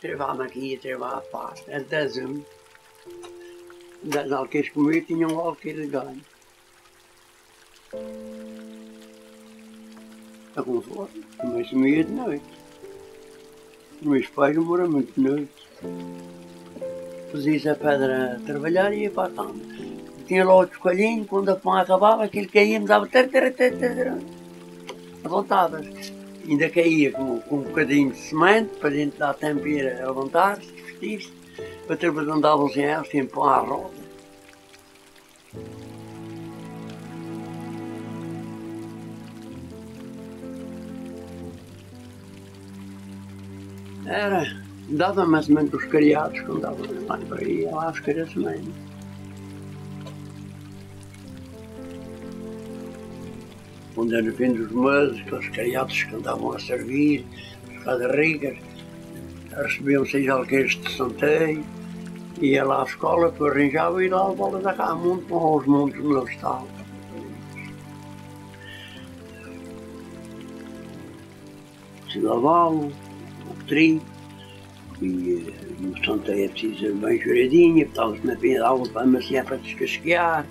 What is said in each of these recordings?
Trevava aqui, trevava a pasta. Era dez anos. Das alqueires que comiam, tinham um alqueire de ganho. Com fome, mas comia de noite. Os meus pais moram muito de noite. Fazia a pedra a trabalhar e ia para a cama. Tinha lá o escolhinho, quando a pão acabava, aquilo caía, me dava ter, Ainda caía com, com um bocadinho de semente, para dentro dar tempo ir a levantar-se, vestir-se. Outra vez andava sem ela, sem pão à roda. Era, dava mais ou menos os cariados, quando dava mais para aí, lá as crianças mesmo. Quando era fim dos meses, aqueles cariados que andavam a servir, as cadarigas, recebiam seis alqueires de santeio, ia lá à escola, depois arranjava e lá a bola da cá, muito aos montes onde estavam. Se lavavam, trigo e o santeio é preciso bem juradinha, estava-se na pena de água para amaciar, para descasquear.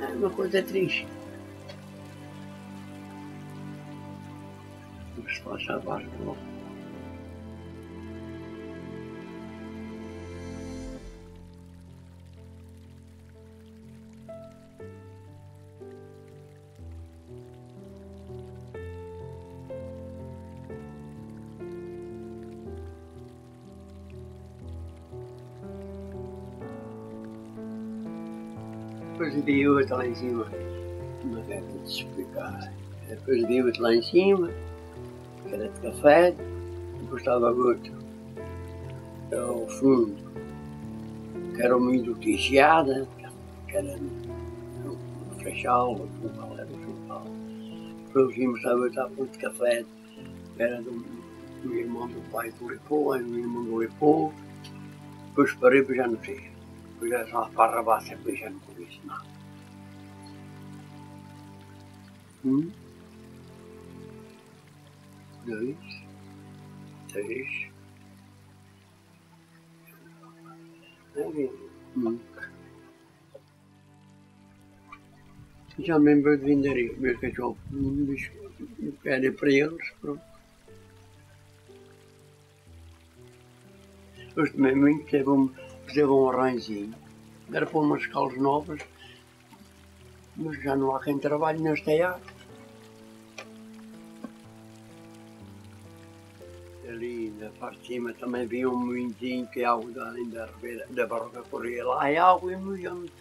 É uma coisa triste. Mas se passa abaixo logo. Depois outra lá em cima, não quero te explicar. Depois outra lá em cima, era de café, depois estava outro ao fundo, que era muito quicheada, que era no Freixal, no Funchal, era no. Depois vimos estava outro a ponto de café, que era do, do irmão do pai do Lepô, do irmão do Lepô. Depois parei, já não sei. Depois já só para a base, depois já não conheço nada. Um, dois, três, um. Já me lembro de vender o meu cachorro, um bicho, era para eles, pronto. Hoje também muito um, teve um arranzinho, era para umas escolas novas, mas já não há quem trabalhe neste teatro. Ali na parte de cima também havia um moinzinho que água da, da, barroca corria lá, e água e muito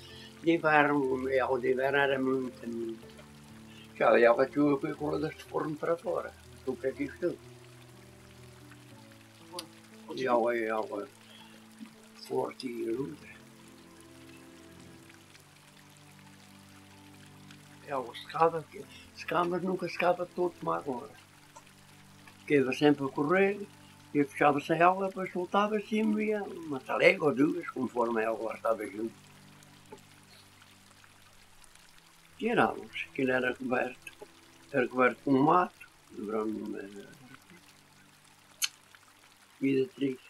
de inverno, a água de inverno era muita, muita. Já a água chuva foi com deste forno para fora, o que isto E água é água forte e rude. É água secava, mas nunca secava todo como agora. Ficava sempre a correr, e fechava-se a água, depois soltava-se e movia uma talega ou duas, conforme a água lá estava junto. Tirávamos, aquilo era coberto, era coberto com mato, durante uma vida triste.